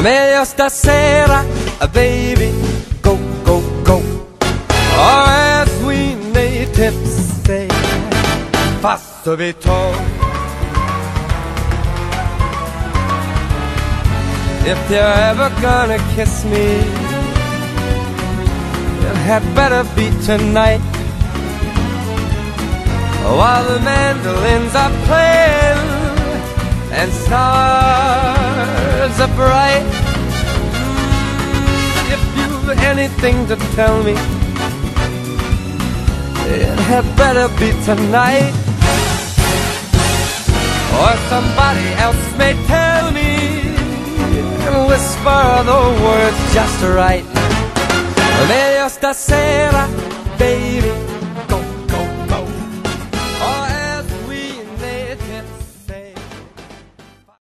Meglio stasera, baby, go, go, go. Or as we natives say, vi tog. If you're ever gonna kiss me, it had better be tonight. While the mandolins are playing and stars are bright. Mm, If you've anything to tell me, it had better be tonight. Or somebody else may tell me and whisper the words just right. Meglio stasera, baby.